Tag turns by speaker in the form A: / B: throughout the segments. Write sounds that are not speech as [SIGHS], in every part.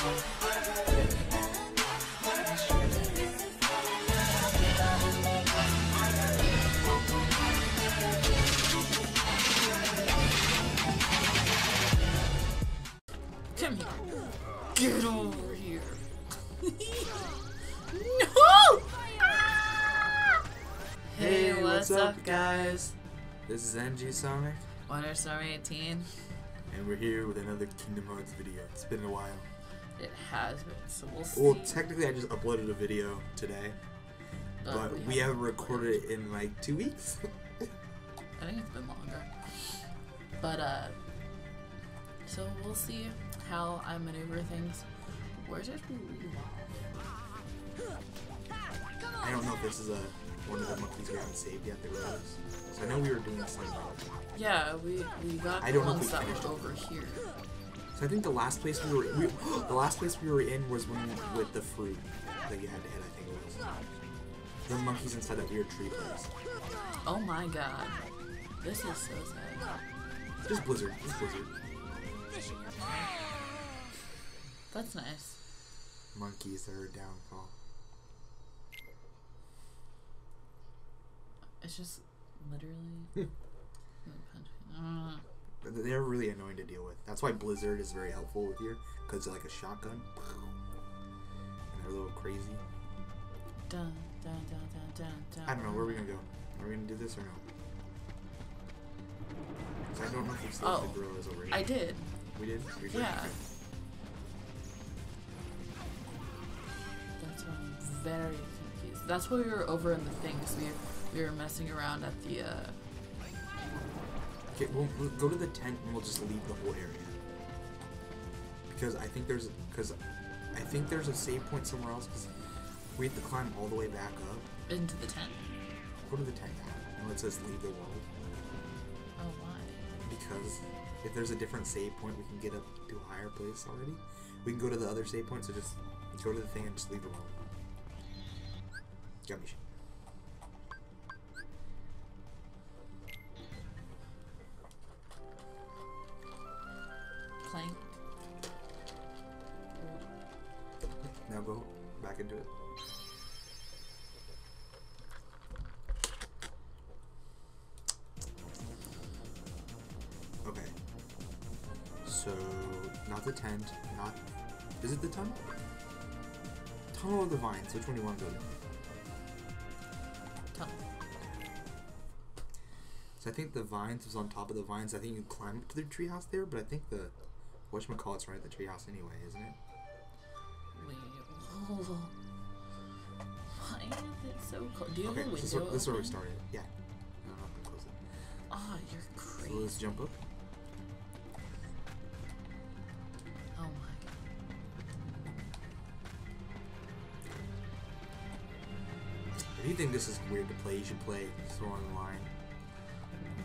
A: Come here. Get over here. no! Ah! Hey, what's, up, guys?
B: This is NgSonic,
A: Wonder Star 18.
B: and we're here with another Kingdom Hearts video. It's been a while.
A: It has been, so we'll see.
B: Well, technically, I just uploaded a video today,
A: Uh,
B: but we haven't recorded it in like two weeks. [LAUGHS]
A: I think it's been longer. But, uh, so we'll see how I maneuver things. Where's it?
B: I don't know if this is a one of the monkeys we haven't saved yet were loose. So I know we were doing something.
A: Yeah, we, we got
B: I
A: the
B: don't know if
A: ones
B: we
A: that were over here.
B: So I think the last place we were, we, the last place we were in was when with the fruit that you had to hit. I think it was the monkeys inside that weird tree place.
A: Oh my god. This is so sad.
B: Just Blizzard. Just Blizzard.
A: That's nice.
B: Monkeys are a downfall.
A: It's just literally.
B: Hmm. [LAUGHS] They're really annoying to deal with. That's why Blizzard is very helpful with here, because they're like a shotgun. And they're a little crazy.
A: dun, dun, dun, dun, dun, dun.
B: I don't know, where are we gonna go? Are we gonna do this or no? I don't know if
A: Oh,
B: the gorillas over here.
A: I did.
B: We did? We did?
A: Yeah. That's why I'm very confused. That's why we were over in the things. We we were messing around at the. uh
B: Okay, we'll, we'll go to the tent and we'll just leave the whole area. Because I think there's, because I think there's a save point somewhere else. Because we have to climb all the way back up.
A: into the tent.
B: Go to the tent now, and it says leave the world.
A: Oh why?
B: because if there's a different save point, we can get up to a higher place already. We can go to the other save point, so just go to the thing and just leave the world. Got me. Back into it. Okay. So, not the tent, not. Is it the tunnel? Tunnel or the vines? Which one do you want to go to?
A: Tunnel.
B: So I think the vines was on top of the vines. I think you climb up to the treehouse there, but I think the whatchamacallit's right at the treehouse anyway, isn't it?
A: Do you have
B: Okay,
A: a window
B: this is, where, this is where we started. Yeah. No, I'm close it.
A: Ah, you're
B: So
A: crazy.
B: let's jump up.
A: Oh my god.
B: If you think this is weird to play, you should play Sword Line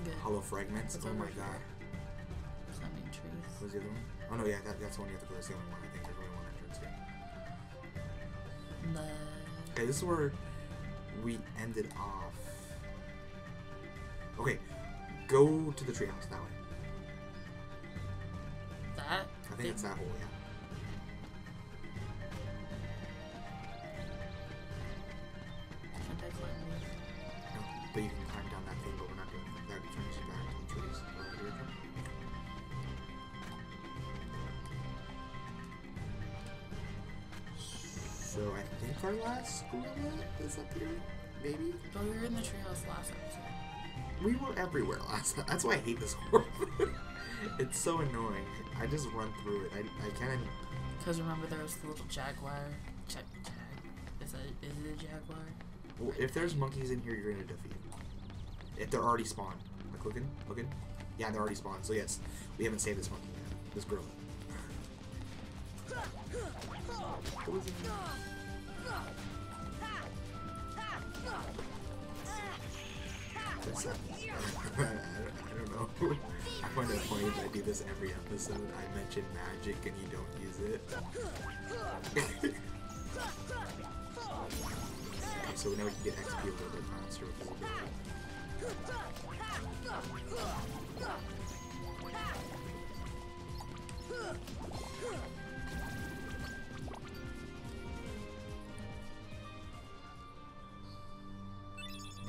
A: Good.
B: Hollow Fragments.
A: What's
B: oh my
A: here?
B: god.
A: Climbing trees.
B: What was the other one? Oh no, yeah, that, that's the one you have to go. That's the only one. I think there's only one entrance here. Okay, this is where we ended off. Okay, go to the treehouse that way.
A: that.
B: I think it's that hole, yeah.
A: Can't I climb these?
B: No, but you can climb down that thing, but we're not doing that. That returns you back to the trees. Alright, here we go. So I think our last gorilla is up here, maybe.
A: But we were in the treehouse last episode.
B: We were everywhere last time. [LAUGHS] That's why I hate this horror. [LAUGHS] it's so annoying. I just run through it. I, I can't.
A: Because remember there was the little jaguar. Jag, jag. Is that is it a jaguar?
B: Well, if there's monkeys in here, you're gonna defeat them. If they're already spawned. Like looking, looking. Yeah, they're already spawned. So yes, we haven't saved this monkey yet. This girl. What [LAUGHS] was it? [LAUGHS] I, don't know. I find it funny that I do this every episode. I mention magic and you don't use it. [LAUGHS] okay, so now we can get XP over the with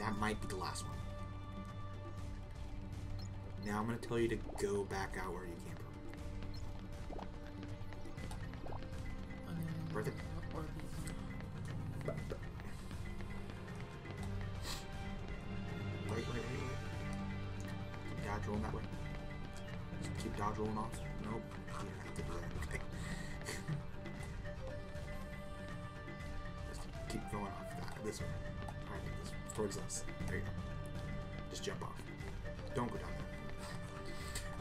B: That might be the last one. Now I'm gonna tell you to go back out where you came from. Worth it. wait, wait. Keep dodge rolling that way. Just keep dodge rolling off. Nope. You don't have to do that. Okay. [LAUGHS] Just keep going off that. This way. Alright, towards us. There you go.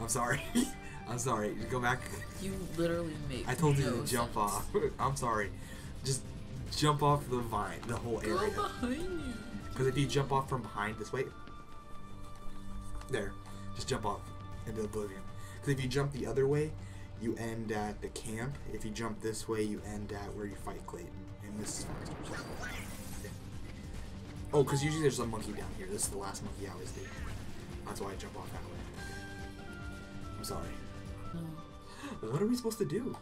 B: I'm sorry. [LAUGHS] I'm sorry. Just go back.
A: You literally make.
B: I told you to jump
A: sense.
B: off. [LAUGHS] I'm sorry. Just jump off the vine, the whole
A: Go
B: area.
A: behind you.
B: Because if you jump off from behind this way, there, just jump off into oblivion. Because if you jump the other way, you end at the camp. If you jump this way, you end at where you fight Clayton and Mrs. Foster. Yeah. Oh, because usually there's a monkey down here. This is the last monkey I always do. That's why I jump off that way. Sorry.
A: No.
B: What are we supposed to do?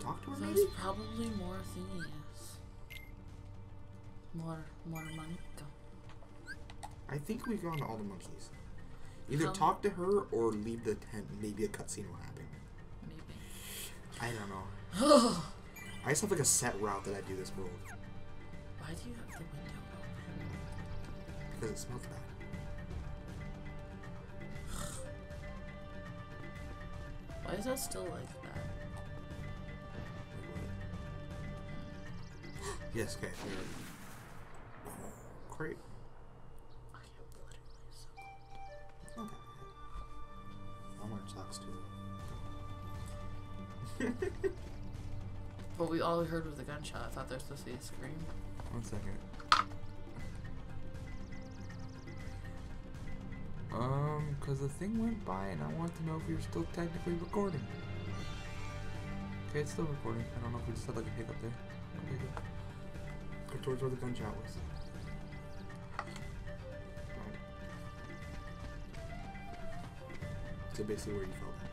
B: Talk to her, maybe?
A: There's probably more thingies. More, more money. Go.
B: I think we've gone to all the monkeys. Either
A: How-
B: talk to her or leave the tent. Maybe a cutscene will happen.
A: Maybe.
B: I don't know. [SIGHS] I just have like a set route that I do this world
A: Why do you have the window open?
B: because it smells bad.
A: Why is that still like that?
B: Yes. Okay. Here. Great.
A: I am literally so cold.
B: That. I'm wearing socks too. [LAUGHS]
A: What we all heard was a gunshot. I thought there was supposed to be a scream.
B: One second. Um, cause the thing went by and I wanted to know if we were still technically recording. Okay, it's still recording. I don't know if we just had like a hiccup there. Okay, good. Go towards where the gunshot was. So basically where you fell down.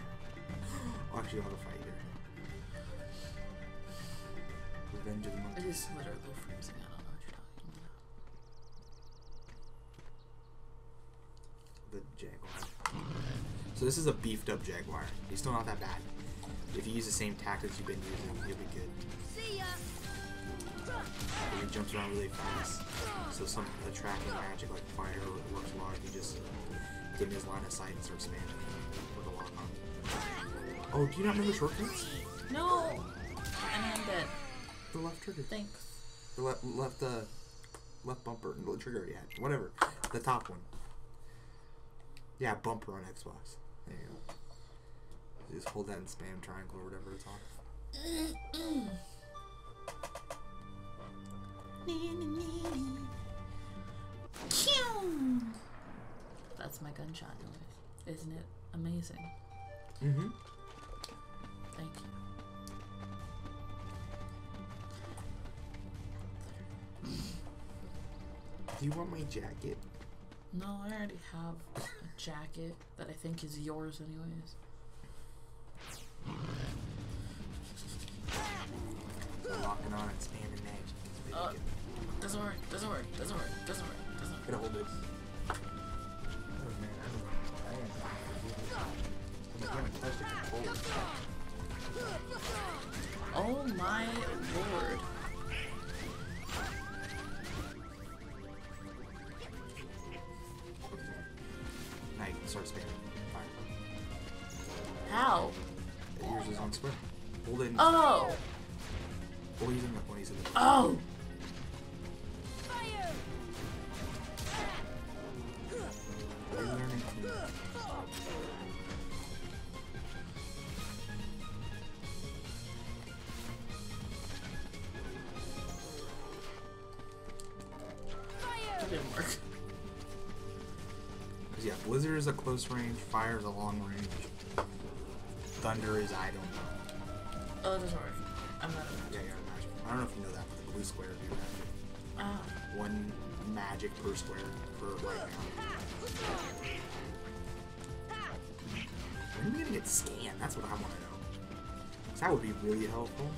B: Oh, actually, you'll have a fight here. Revenge of the
A: It is literally freezing. I don't know what you're talking about.
B: the Jaguar. So this is a beefed up Jaguar. He's still not that bad. If you use the same tactics you've been using, you'll be good.
C: See ya.
B: And he jumps around really fast. So some the tracking magic like fire works a lot if you just get in his line of sight and start spamming with a on. Oh, do you not remember shortcuts?
A: No! I'm dead.
B: The left trigger.
A: Thanks.
B: The left left uh left bumper. The trigger yeah. Whatever. The top one. Yeah, bumper on Xbox. There you go. Just hold that in spam triangle or whatever it's on.
A: That's my gunshot noise. Isn't it amazing?
B: Mm-hmm.
A: Thank you.
B: Do you want my jacket?
A: No, I already have jacket that I think is yours, anyways.
B: So locking on and spamming magic.
A: Uh. Doesn't work, doesn't work, doesn't work, doesn't work, doesn't work.
B: Gotta hold it. Oh my I
A: Oh,
B: the. Oh, he's in the.
A: Oh!
C: Fire.
B: You're learning to-
A: That didn't work.
B: 'Cause, yeah, Blizzard is a close range, fire is a long range. Thunder is I don't know.
A: Oh, it doesn't work. I'm not
B: Yeah, yeah, magic. I don't know if you know that, but the blue square do magic.
A: Ah.
B: One magic per square for right now. When are we gonna get scanned? That's what I want to know. that would be really helpful.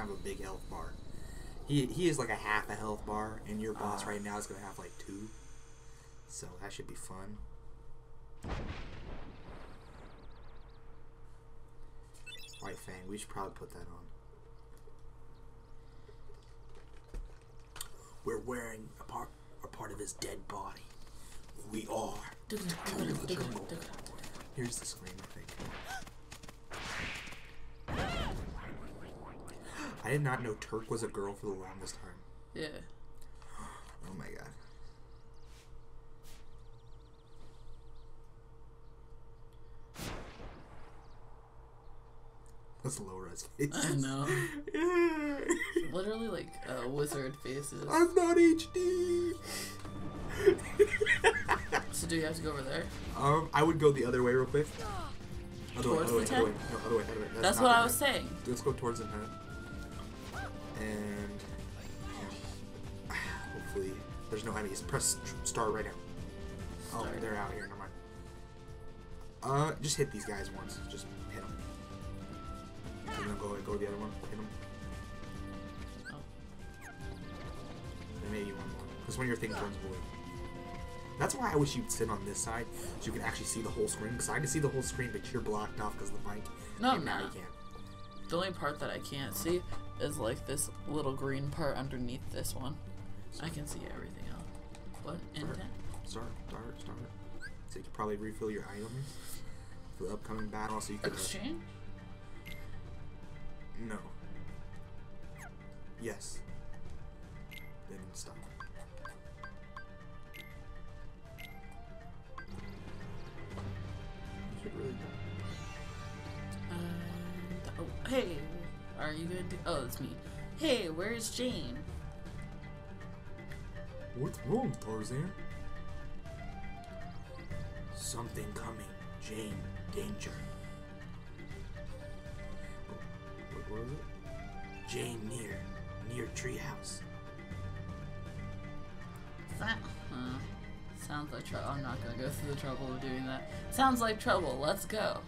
B: Have a big health bar. He he is like a half a health bar, and your boss right now is gonna have like two. So that should be fun. White Fang, we should probably put that on. We're wearing a part a part of his dead body. We are. Here's the scream, I did not know Terk was a girl for the longest time.
A: Yeah.
B: Oh my god. That's low res
A: I know. [LAUGHS] Literally like uh, wizard faces.
B: I'm not HD. [LAUGHS]
A: So do you have to go over there?
B: um, I would go the other way real quick. Other way,
A: Towards
B: way,
A: the
B: other way.
A: tent?
B: No, other way, other way.
A: That's, what I was saying.
B: Let's go towards the tent. And [SIGHS] hopefully there's no enemies. Press start right now. Oh, they're out here. Never mind. Uh, just hit these guys once. Just hit them. And then go go to the other one. Hit them.
A: Oh.
B: And maybe one more. Because one of your things turns blue. That's why I wish you'd sit on this side so you can actually see the whole screen. Because I can see the whole screen, but you're blocked off because of the mic.
A: No,
B: and now you can't.
A: The only part that I can't see is like this little green part underneath this one. I can see everything else. What? Intent?
B: Start, start, start. So you can probably refill your items for the upcoming battle. So you could. uh,
A: Exchange?
B: no. Yes. Then stop.
A: Are you gonna do? Oh, it's me. Hey, where's Jane?
B: What's wrong, Tarzan? Something coming. Jane, danger. What was it? Jane near, near treehouse.
A: That, huh. Sounds like trouble. I'm not gonna go through the trouble of doing that. Sounds like trouble. Let's go.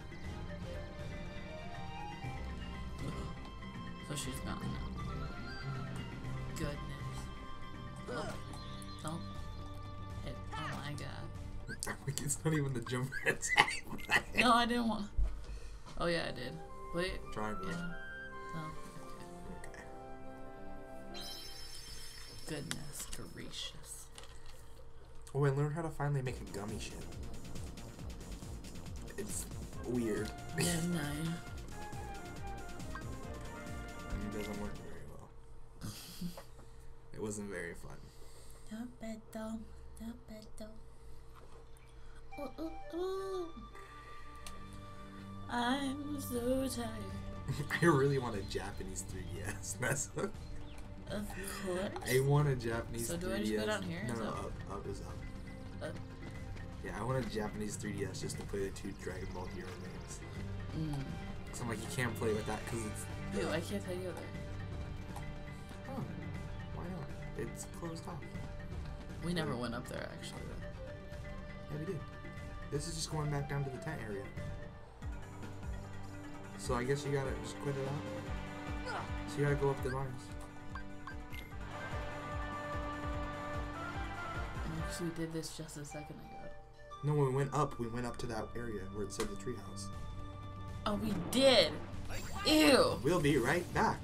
A: Goodness. Oh. Oh. It, oh my god. [LAUGHS]
B: Like it's not even the jump [LAUGHS] attack.
A: No, I didn't want. Oh yeah, I did. Wait.
B: Triangle.
A: Yeah. Oh.
B: Okay.
A: Goodness gracious.
B: Oh, I learned how to finally make a Gummi ship. It's weird.
A: Yeah, [LAUGHS] no.
B: It doesn't work very well. it wasn't very fun.
A: No pedo, no pedo. Ooh, ooh, ooh. I'm so tired. [LAUGHS]
B: I really want a Japanese 3DS. [LAUGHS] That's
A: Of course.
B: I want a Japanese
A: So
B: 3DS.
A: do I just go down here?
B: No, no, up, up is up.
A: Up.
B: Yeah, I want a Japanese 3DS just to play the two Dragon Ball Hero games.
A: Mm.
B: So I'm like, you can't play with that because it's.
A: Ew, I can't take you there.
B: It's closed off.
A: We never went up there actually.
B: Yeah, we did. This is just going back down to the tent area. So I guess you gotta just quit it out. So you gotta go up the lines.
A: Because we did this just a second ago.
B: No, when we went up, we went up to that area where it said the treehouse.
A: Oh, we did. Ew.
B: We'll be right back.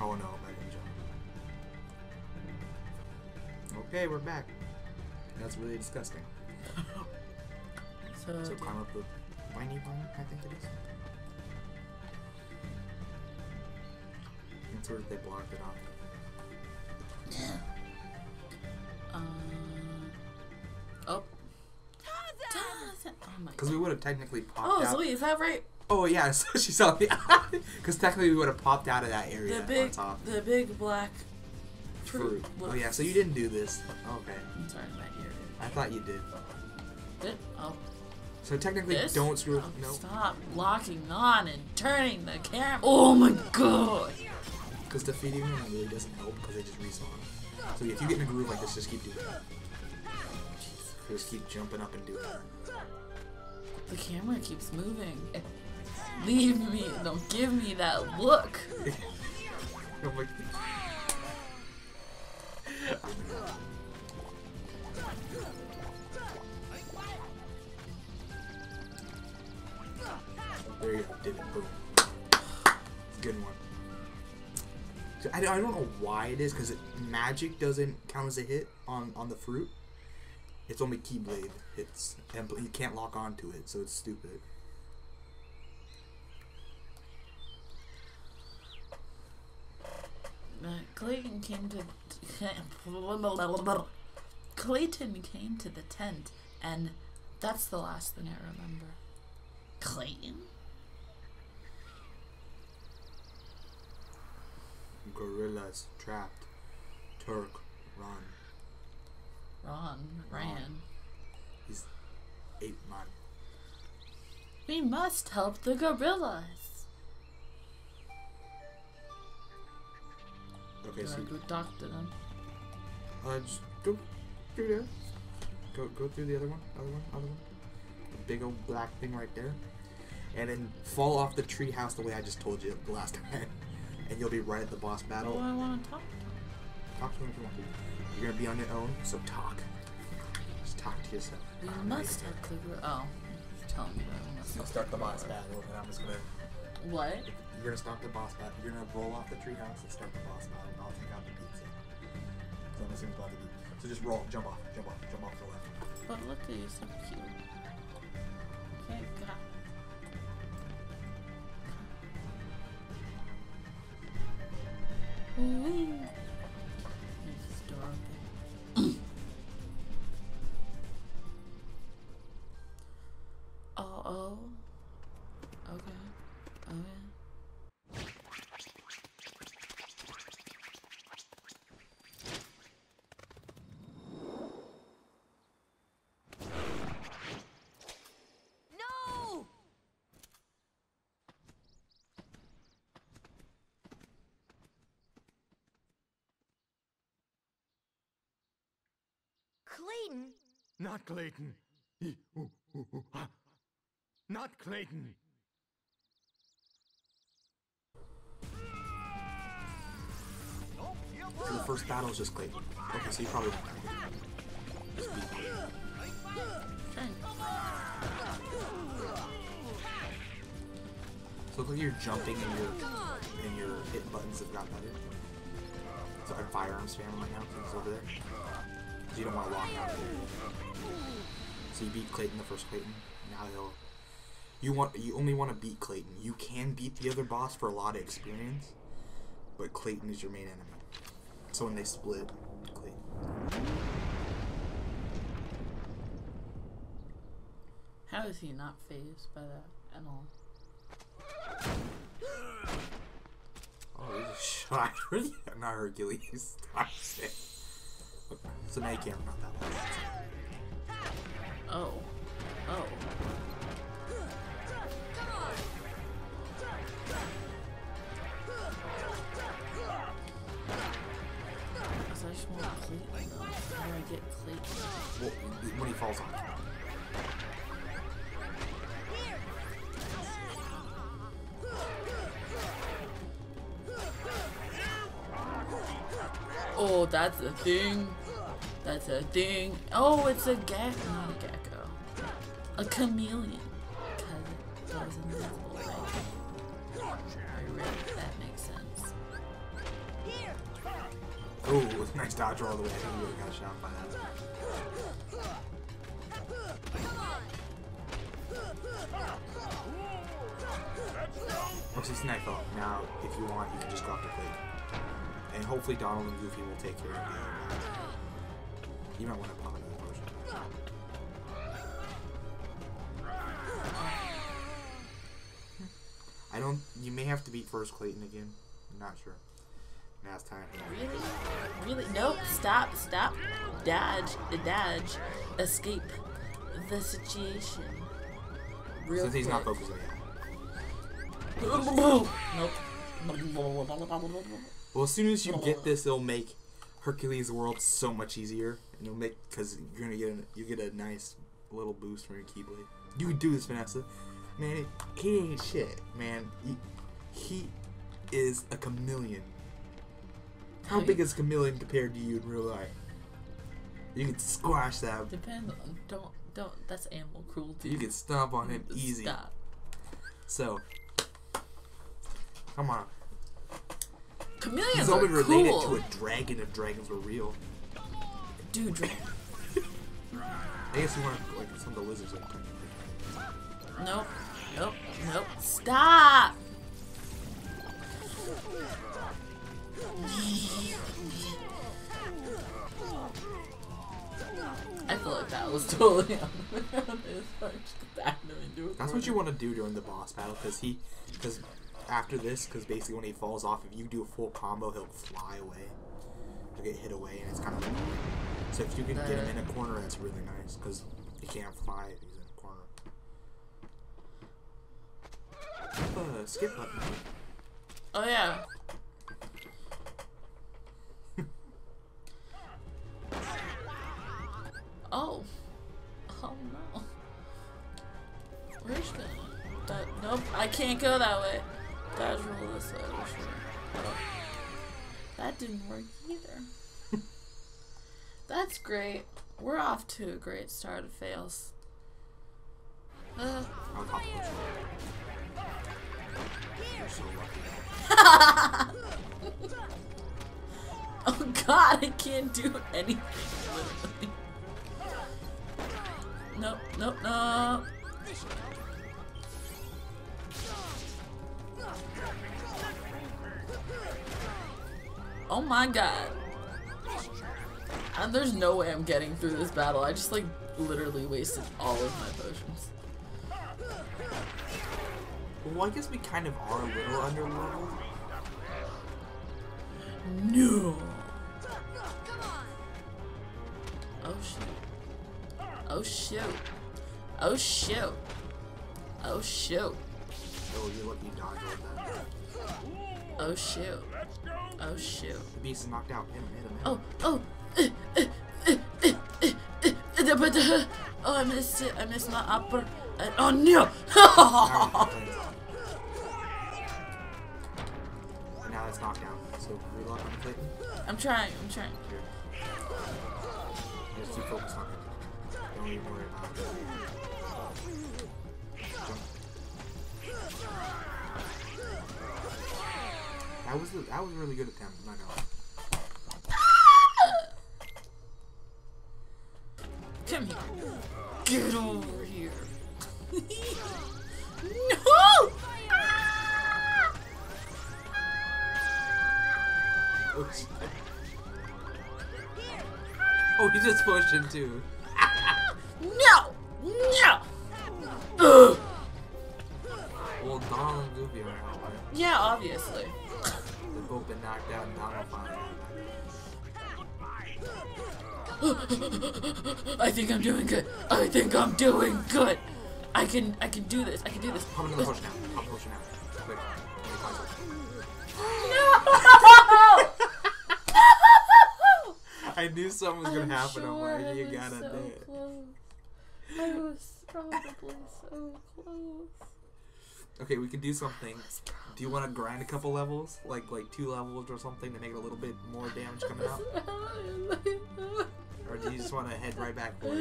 B: Oh no, I didn't jump. Okay, we're back. That's really disgusting.
A: So,
B: So
A: do-
B: climb up the whiny one, I think it is. That's where they blocked it off. Yeah.
A: um, wasn't. Oh my. God.
B: Because we would have technically popped
A: Oh,
B: out.
A: Zoe, is that right?
B: Oh yeah, [LAUGHS] so she saw the because [LAUGHS] technically we would have popped out of that area
A: The
B: on
A: big,
B: top.
A: the big black
B: Fruit.
A: fruit.
B: Oh yeah, so you didn't do this. Okay,
A: I'm sorry, my ear.
B: I thought you did.
A: Did oh
B: So technically,
A: this?
B: don't screw.
A: Oh,
B: No,
A: Stop locking on and turning the camera. Oh my god.
B: because defeating them really doesn't help because they just respawn. So if you get in a groove like this, just keep doing it. Just keep jumping up and doing it.
A: The camera keeps moving. Leave me. Don't give me that look.
B: I'm like, there you go, did it, boom. Good one. So I, I don't know why it is, because magic doesn't count as a hit on, on the fruit. It's only Keyblade hits, and you can't lock onto it, so it's stupid.
A: Uh, Clayton came to. Clayton came to the tent, and that's the last thing I remember. Clayton?
B: Gorillas trapped. Terk run.
A: Ron ran.
B: He's ape man.
A: We must help the gorillas.
B: Okay, so
A: go talk to them?
B: uh, just go through there. Go go through the other one, other one, other one. The big old black thing right there, and then fall off the tree house the way I just told you the last time, [LAUGHS] and you'll be right at the boss
A: Oh,
B: battle.
A: I want to talk to.
B: Talk to him if you want to. You're gonna be on your own, so talk. Just talk to yourself. Um,
A: must the gorillas. Oh, tell me that we must
B: You'll start the boss battle, and I'm just gonna.
A: What?
B: You're gonna stop the boss battle. You're gonna roll off the treehouse and start the boss battle. And I'll take out the pizza. So I'm assuming it's about to be. So just roll, jump off, jump off, jump off to the left.
A: But look at you, so cute. Okay, God.
C: Clayton?
D: Not Clayton. Not Clayton.
B: So the first battle is just Clayton. Okay, so you probably won't. Just beat So look like you're jumping and your and your hit buttons have got better. So I'm firearms spamming right now since it's over there. You don't want to walk out. So you beat Clayton the first Clayton. Now he'll. You want you only want to beat Clayton. You can beat the other boss for a lot of experience, but Clayton is your main enemy. So when they split, Clayton.
A: How is he not phased by that at all?
B: Oh, he's a [LAUGHS] shot. [LAUGHS] not Hercules. [LAUGHS] Stop it. So now you can't that way.
A: Oh. Oh. I just want Clayton though. How do I get?
B: Well, when he falls off.
A: Oh, that's a thing. That's a thing. Oh, it's a gecko. Not a gecko. A chameleon. Because it goes invisible, right? Alright, right. That makes sense.
B: Oh, nice dodge all the way. I have got shot by that. Oh, 69 fell. Now, if you want, you can just go after Clayton. And hopefully Donald and Goofy will take care of you. You might want to pop another potion. I don't. You may have to beat first Clayton again. I'm not sure. Now it's time.
A: Really? Really? Nope. Stop. Stop. Dodge. Dodge. Escape the situation. Real
B: Since quick. he's not focusing yet.
A: Nope.
B: Well, as soon as you get this, it'll make Hercules' world so much easier and it'll make because you're gonna get a, you get a nice little boost from your Keyblade. You can do this, Vanessa. Man, he ain't shit, man. He, he is a chameleon. How big is a chameleon compared to you in real life? You can squash that.
A: Depends on. Don't. Don't. That's animal cruelty.
B: You can stomp on him easy.
A: Stop.
B: So, come on.
A: Chameleons
B: He's only related
A: cool.
B: to a dragon if dragons were real.
A: Dude,
B: I guess you want like some of the lizards. Like,
A: nope. Nope. Nope. Stop. I feel like that was [LAUGHS] totally
B: That's what you want to do during the boss battle, because he, because after this, because basically when he falls off, if you do a full combo, he'll fly away. He'll get hit away, and it's kind of annoying. So if you can get him in a corner, that's really nice, because he can't fly if he's in a corner. Uh, skip button.
A: Oh yeah. [LAUGHS] oh. Oh no. Where's the that nope, I can't go that way. Dodge roll this way, sure. That didn't work either. That's great. We're off to a great start of fails. Uh. [LAUGHS] Oh god, I can't do anything. Nope, nope, nope. Oh my god. And there's no way I'm getting through this battle. I just like literally wasted all of my potions.
B: Well, I guess we kind of are a little under leveled.
A: No. Oh shoot. Oh shoot. Oh shoot. Oh shoot.
B: Oh, you're dodged all that.
A: Oh shoot. Oh shoot.
B: The beast is knocked out. Hit him, hit him, hit him.
A: Oh, oh. Oh, I missed it. I missed my upper. Oh no!
B: And [LAUGHS] now it's knocked down. So relock on Clayton.
A: I'm trying. I'm trying.
B: Here. Just keep focused on it. Don't even worry about it. That was that was really good attempt. I know.
A: Come here. Get over here. [LAUGHS] no!
B: Oh. Oh, he just pushed him too.
A: No! No! Ugh.
B: Well, Donald and Goofy are?
A: Yeah, obviously.
B: They've both been knocked out and Donald finally. [LAUGHS]
A: I think I'm doing good. I think I'm doing good. I can I can do this. I can do this.
B: Pump another potion now. Pump a potion now. Quick. Let me find it.
A: No! [LAUGHS]
B: I knew something was gonna
A: I'm
B: happen. I'm
A: sure
B: like,
A: I
B: you
A: was
B: gotta
A: so
B: do it.
A: Close. I was probably so close.
B: Okay, we can do something. Do you want to grind a couple levels, like like two levels or something, to make it a little bit more damage coming out, or do you just want to head right back for?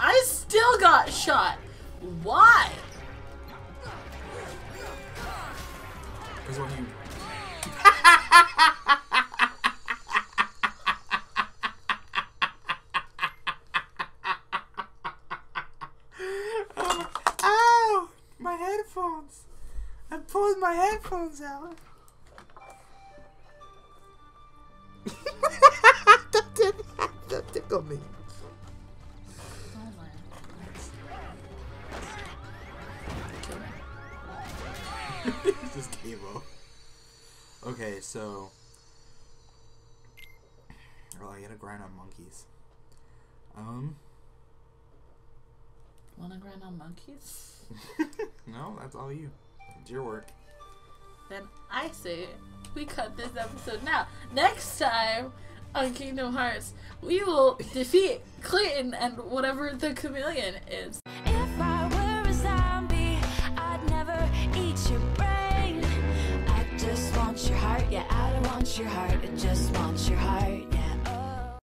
A: I still got shot. Why?
B: Because when you [LAUGHS] I pulled my headphones out. don't, tickle, tickle me. [LAUGHS]
A: this is
B: Okay, so. Well, I gotta grind on monkeys. Um.
A: Wanna grind on monkeys? [LAUGHS]
B: no, that's all you. It's your work.
A: Then I say we cut this episode now. Next time on Kingdom Hearts, we will defeat Clayton and whatever the chameleon is.
C: If I were a zombie, I'd never eat your brain. I just want your heart, yeah, I don't want your heart, I just want your heart.